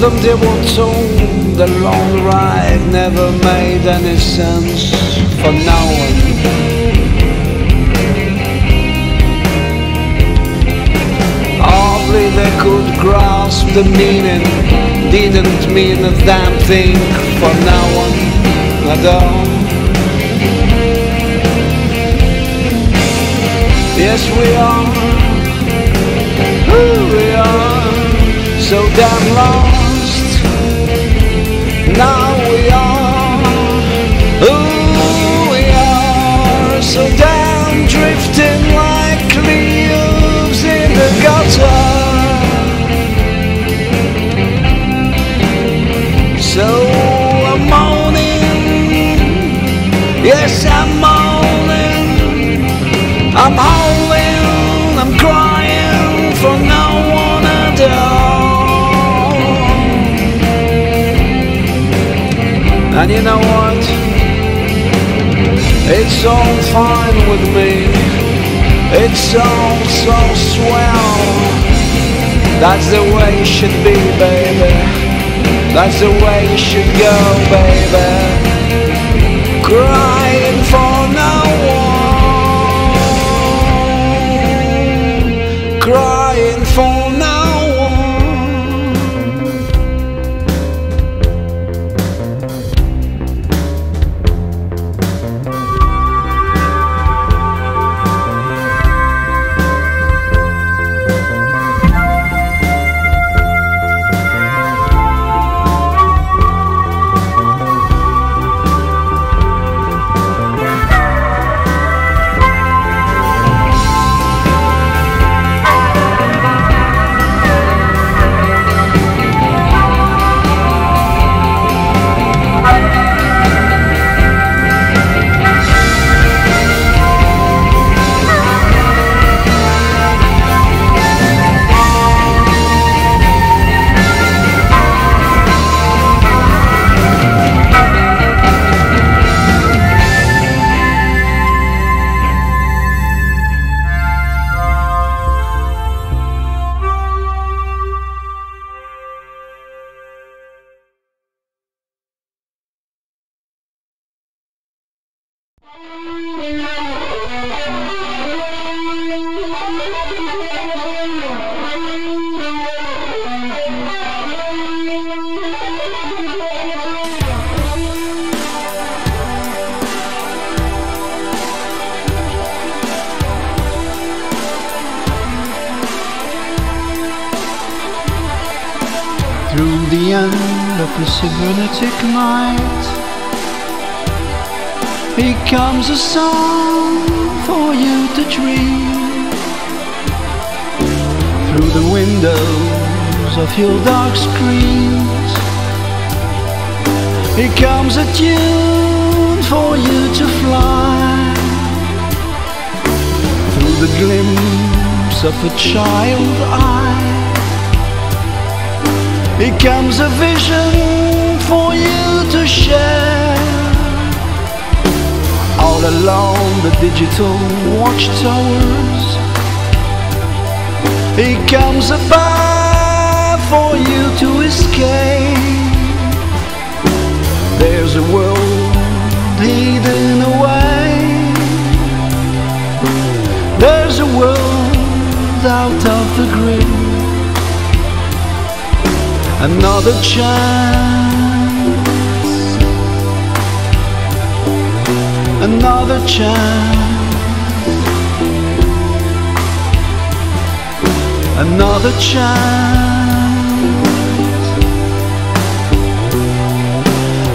Them they were told the long ride never made any sense for no one. Hardly they could grasp the meaning, didn't mean a damn thing for no one at all. Yes, we are. Who we are so damn lost. Now we are. Who we are so damn drifting like leaves in the gutter. So I'm. Yes, I'm And you know what? It's all fine with me. It's all so swell. That's the way it should be, baby. That's the way it should go, baby. Crying night. Here comes a song for you to dream. Through the windows of your dark screens Here comes a tune for you to fly. Through the glimpse of a child eye it comes a vision for you to share. All along the digital watchtowers It comes a path for you to escape. There's a world hidden away There's a world out of the grid another chance, another chance, another chance,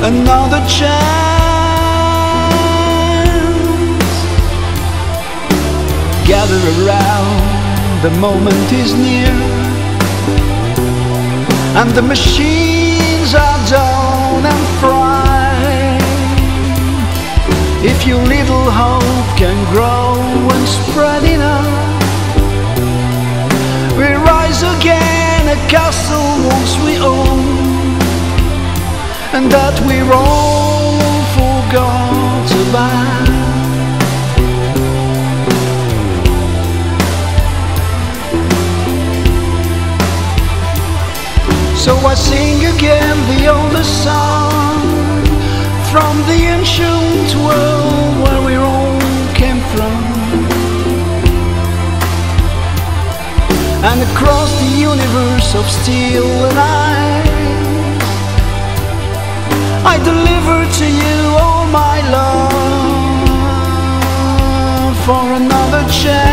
another chance. Gather around, the moment is near and the machines are down and fried. If your little hope can grow and spread enough, we rise again, a castle once we own, and that we're all forgot about. So I sing again the oldest song from the ancient world where we all came from. And across the universe of steel and ice, I deliver to you all my love for another chance,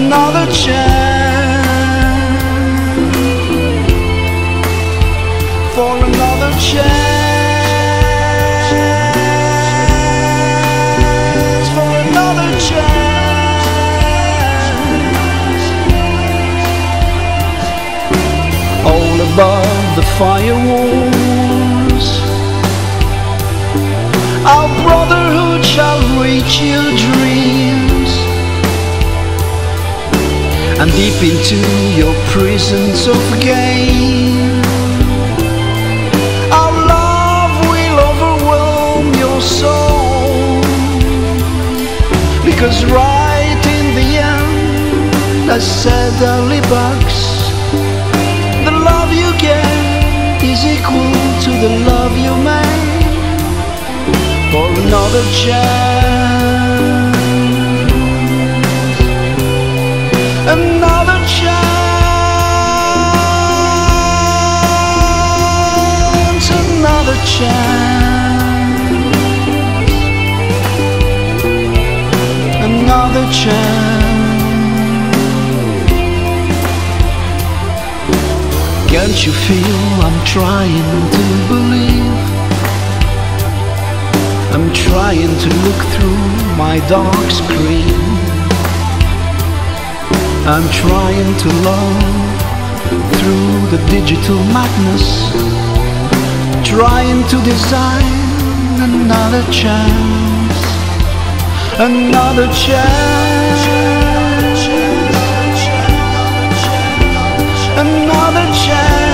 another chance, firewalls, our brotherhood shall reach your dreams and deep into your prisons of gain. Our love will overwhelm your soul because right in the end, as said early bucks, another chance. Another chance, another chance, another chance. Can't you feel I'm trying to believe? Trying to look through my dark screen. I'm trying to love through the digital madness, trying to design another chance, another chance, another chance,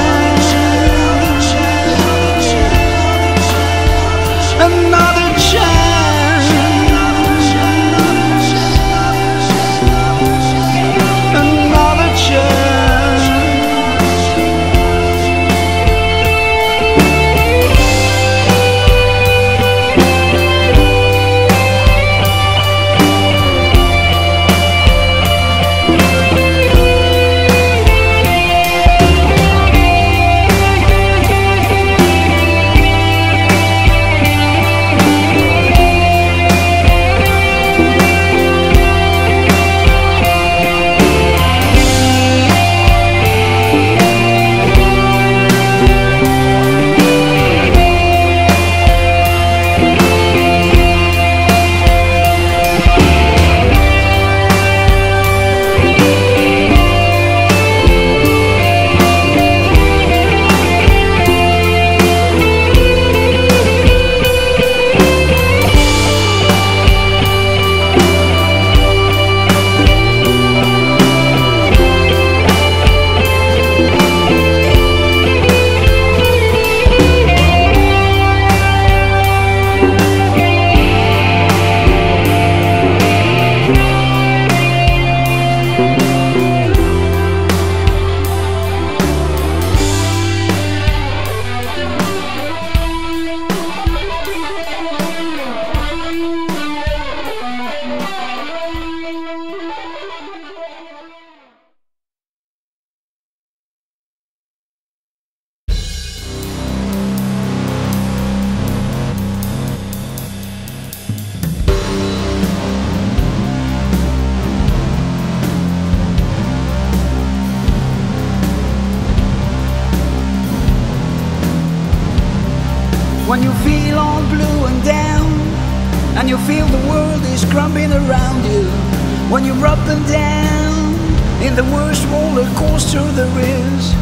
you're up and down in the worst roller coaster there is.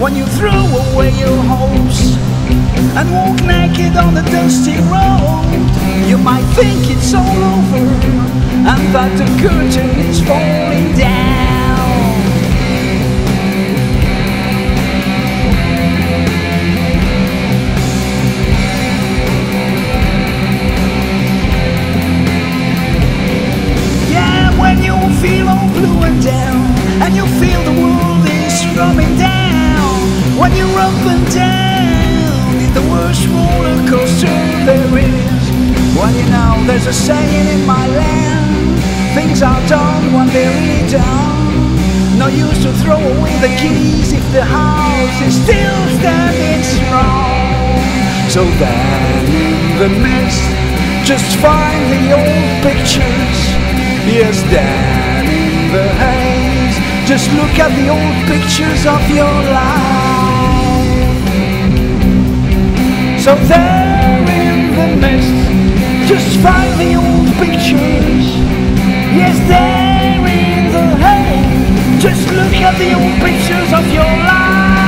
When you throw away your hopes and walk naked on the dusty road, you might think it's all over and that the curtain is falling down. A saying in my land. Things are done when they're really done No use to throw away the keys if the house is still standing strong. So then in the mist Just find the old pictures. Yes, then in the haze. Just look at the old pictures of your life. So there in the mist Just find the old pictures Yes, there in the haze Just look at the old pictures of your life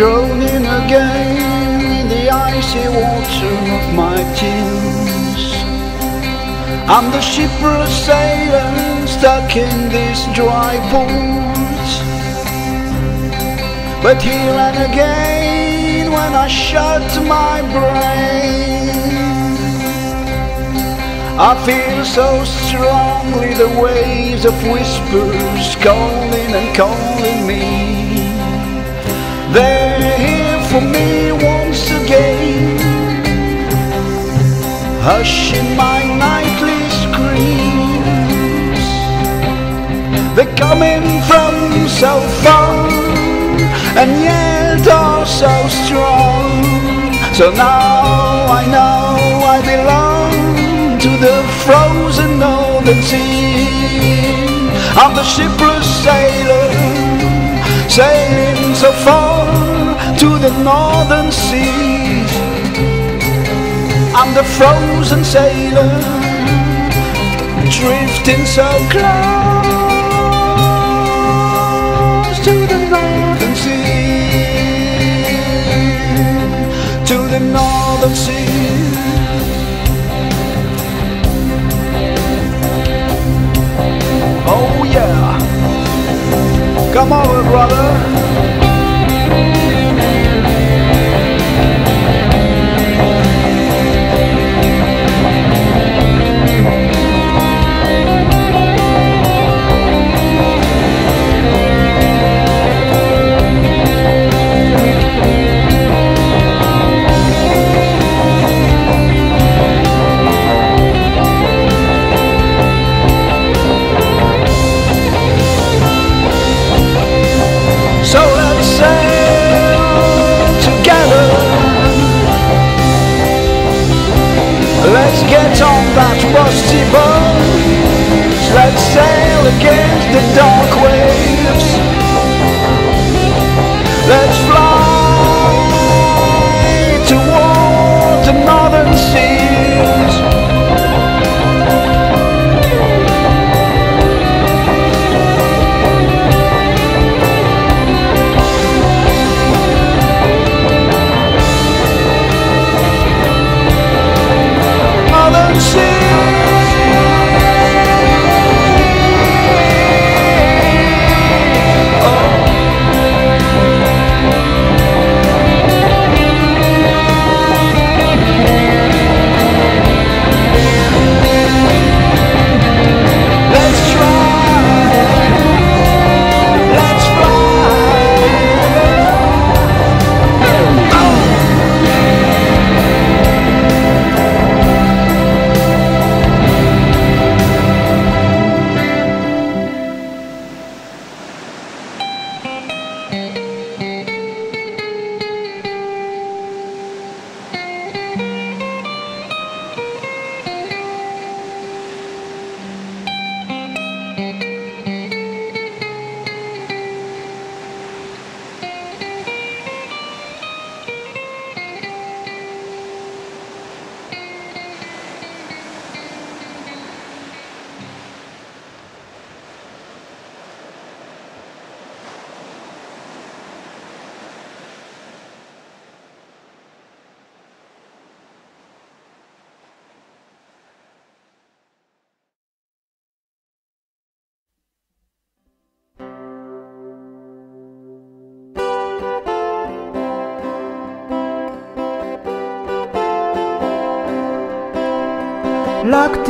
Drowning again in the icy water of my tears. I'm the shipwrecked sailor stuck in this dry port. But here and again when I shut my brain I feel so strongly the waves of whispers calling and calling me they're here for me once again. Hushing my nightly screams. They're coming from so far And yet are so strong. So now I know I belong To the frozen northern sea I'm the shipless sailor Sailing so far to the northern seas I'm the frozen sailor, drifting so close to the northern sea, to the northern sea. Oh yeah, come over, brother. Rusty boat. Let's sail against the dark waves. Let's fly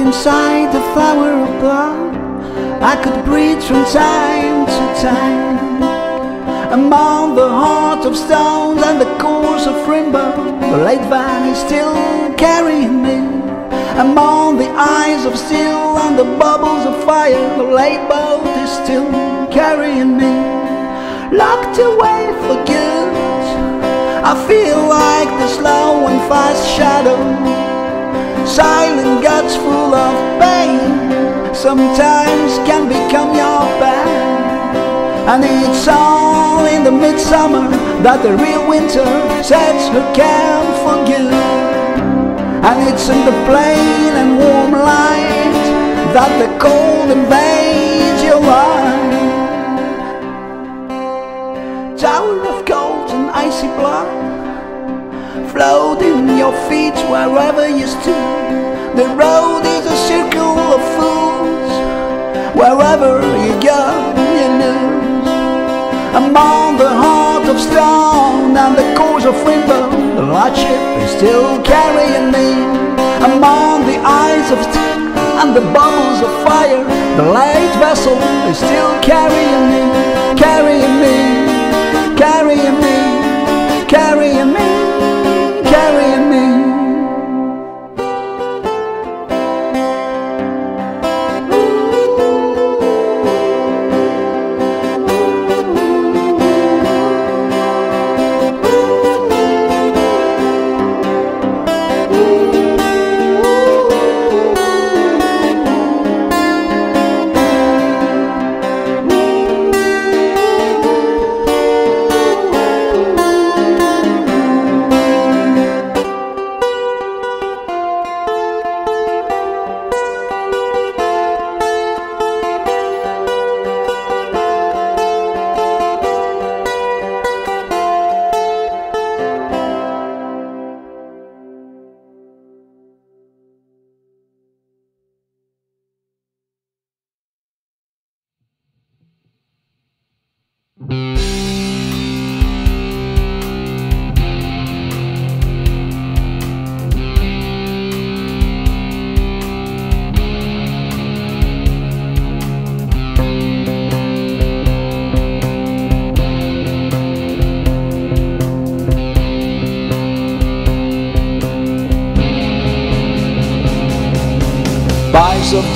inside the flower of blood, I could breathe from time to time. Among the heart of stones and the course of rainbow, the late van is still carrying me. Among the eyes of steel and the bubbles of fire, the late boat is still carrying me. Locked away for good, I feel like the slow and fast shadow silent guts full of pain sometimes can become your band. And it's all in the midsummer that the real winter sets her camp for good and it's in the plain and warm light that the cold invades your life tower of cold and icy blood floating your feet wherever you stood. The road is a circle of fools. Wherever you go, you lose. Among the heart of stone and the course of rainbow, the light ship is still carrying me. Among the eyes of steel and the bubbles of fire, the light vessel is still carrying me, carrying me, carrying me,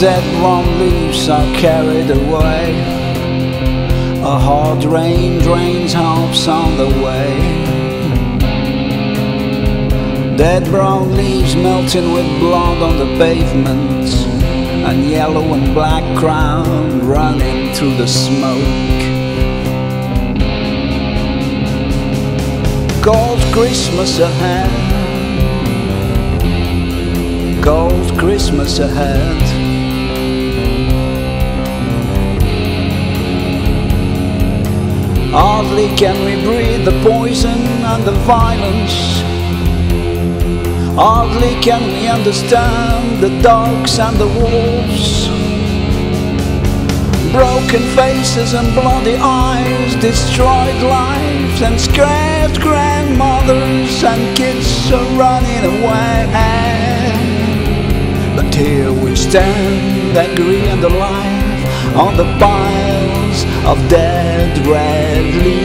dead brown leaves are carried away. A hard rain drains hopes on the way. Dead brown leaves melting with blood on the pavement, and yellow and black crown running through the smoke. Cold Christmas ahead. Cold Christmas ahead. Hardly can we breathe the poison and the violence. Hardly can we understand the dogs and the wolves. Broken faces and bloody eyes, destroyed lives and scared grandmothers and kids are running away. But here we stand, angry and alive, on the of dead red leaves.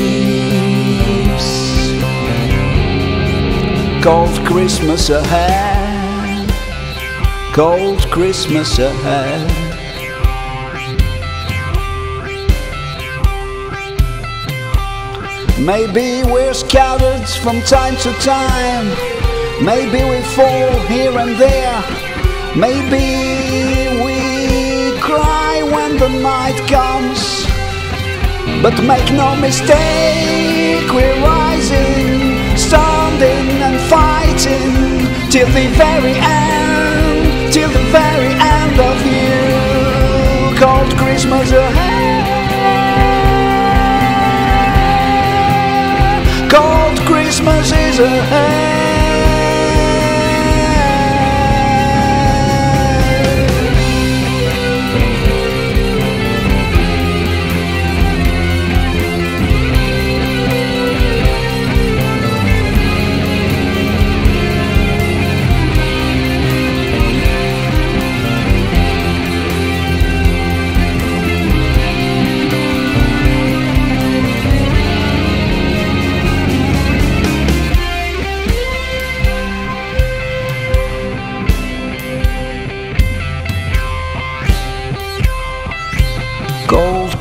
Cold Christmas ahead, cold Christmas ahead. Maybe we're scattered from time to time. Maybe we fall here and there. Maybe we cry when the night comes. But make no mistake, we're rising, standing and fighting till the very end, till the very end of you. Cold Christmas ahead. Cold Christmas is ahead.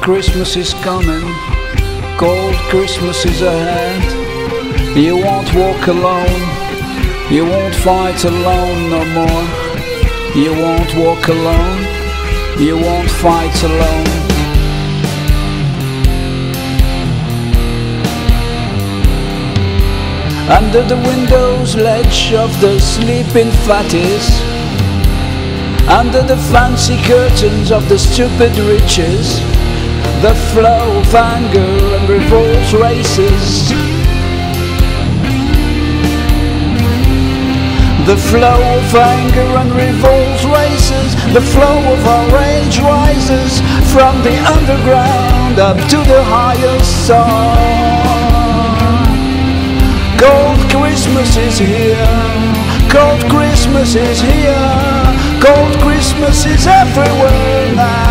Christmas is coming, cold Christmas is ahead. You won't walk alone, you won't fight alone no more. You won't walk alone, you won't fight alone. Under the windows ledge of the sleeping fatties under the fancy curtains of the stupid riches, the flow of anger and revolt races. The flow of anger and revolt races, the flow of our rage rises from the underground up to the highest star. Cold Christmas is here, cold Christmas is here. Cold Christmas is everywhere now.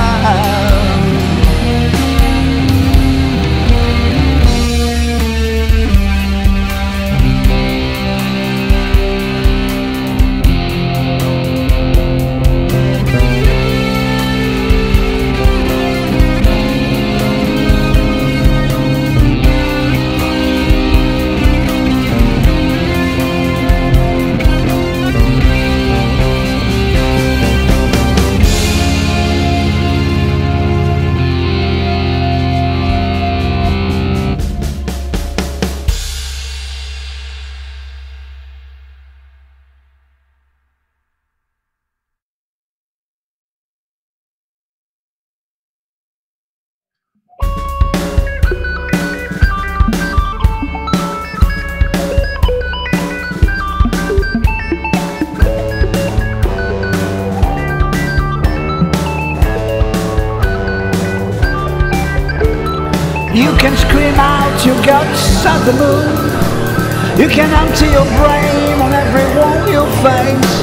Can empty your brain on everyone you face.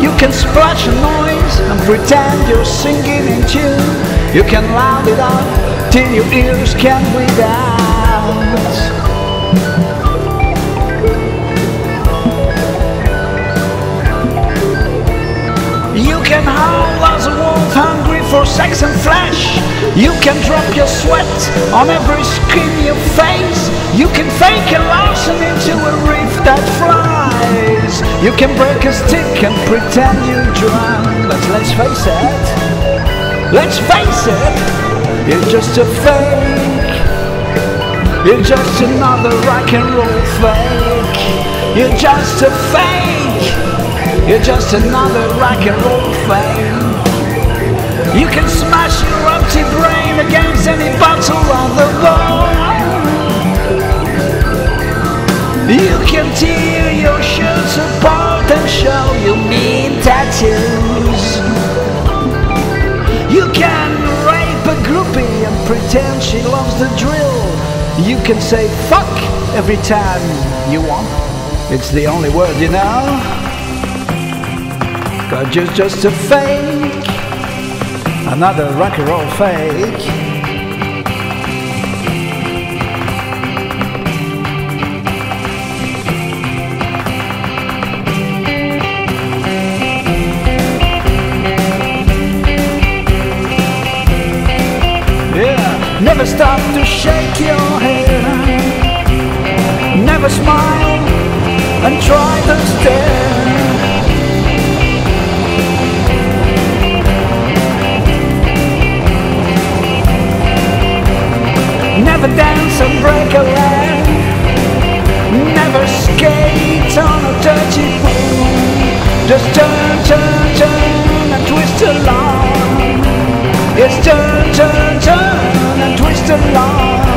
You can splash a noise and pretend you're singing in tune. You can loud it up till your ears can breathe out. You can howl as a wolf hungry for sex and flesh. You can drop your sweat on every skin you face. You can fake a larsen into a reef that flies. You can break a stick and pretend you drown. But let's face it, let's face it, you're just a fake. You're just another rock and roll fake. You're just a fake. You're just another rock and roll fake. You can smash your empty brain against any bottle on the wall. You can tear your shirts apart and show your mean tattoos. You can rape a groupie and pretend she loves the drill. You can say fuck every time you want. It's the only word you know. Cause you're just a fake. Another rock and roll fake. Yeah, never stop to shake your head. Never smile and try to stare. Never dance and break a leg. Never skate on a dirty pool. Just turn, turn, turn and twist along. Yes, turn, turn, turn and twist along.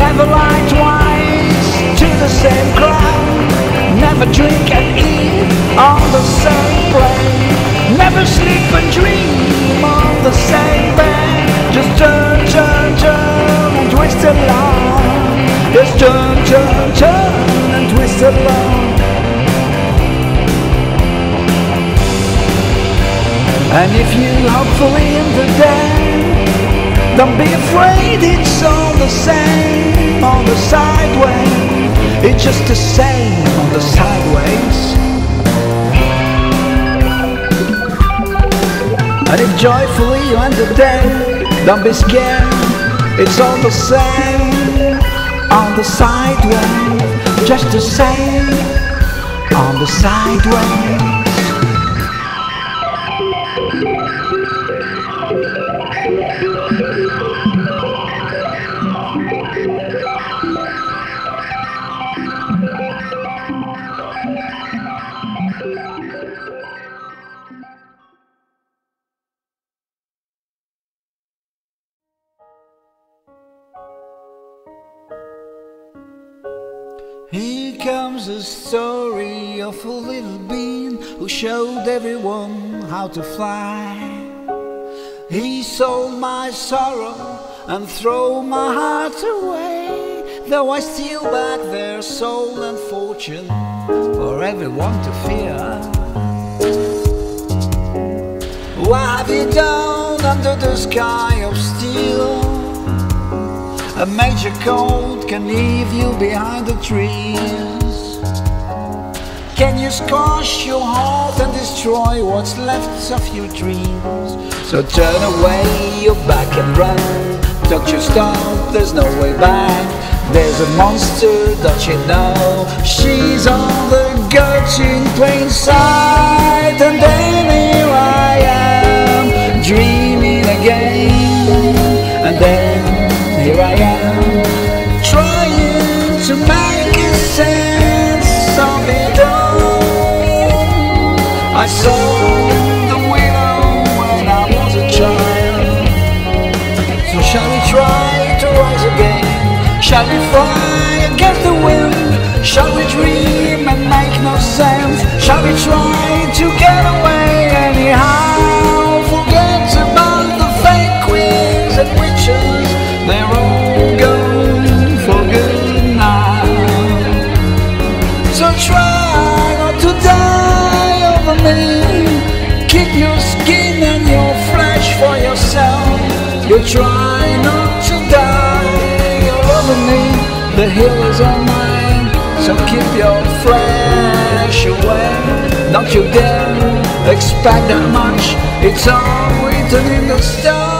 Never lie twice to the same crowd. Never drink and eat on the same plane. Never sleep and dream on the same bed. Just turn, turn, turn twist along. Just turn, turn, turn and twist along. And if you hopefully in the day, don't be afraid it's all the same on the sideways. It's just the same on the sideways. And if joyfully you end the day, don't be scared. It's all the same on the sideways. Just the same on the sideways. And throw my heart away, though I steal back their soul and fortune for everyone to fear. What have you done under the sky of steel? A major cold can leave you behind the trees. Can you squash your heart and destroy what's left of your dreams? So turn away your back and run. Don't you stop, there's no way back. There's a monster, don't you know? She's on the gulch in plain sight. And then here I am, dreaming again. And then here I am, trying to make sense of it all. I saw Shall we fly against the wind? Shall we dream and make no sense? Shall we try to get away heels are mine. So keep your flesh away. Don't you dare expect that much. It's all written in the stars.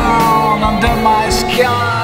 under my sky.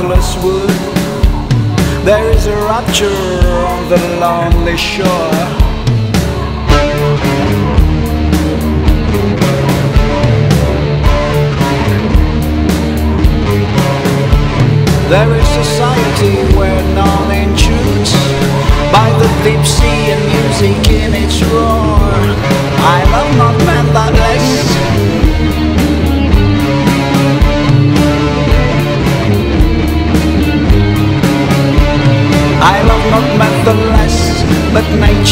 breathless wood. There is a rapture on the lonely shore. There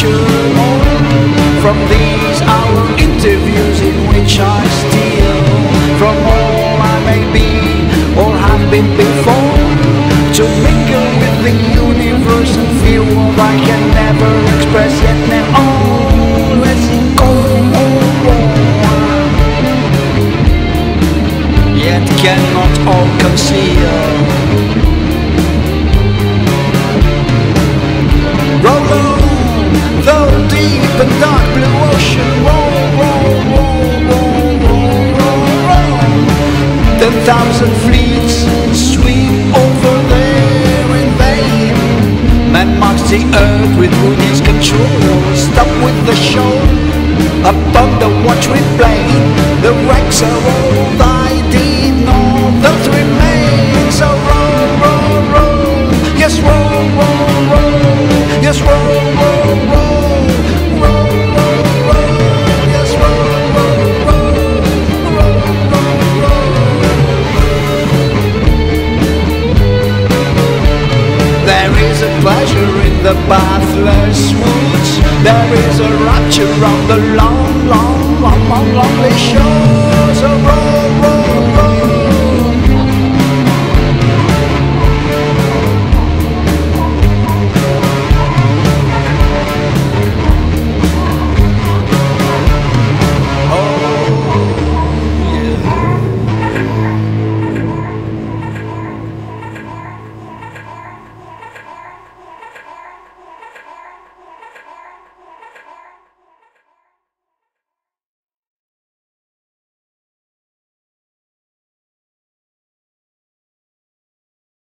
you. flirt with Moody's control. Stop with the show. Upon the watch we play The wrecks are all thine. pathless woods There is a rapture on the long, long, long, long, lonely shores of Rome.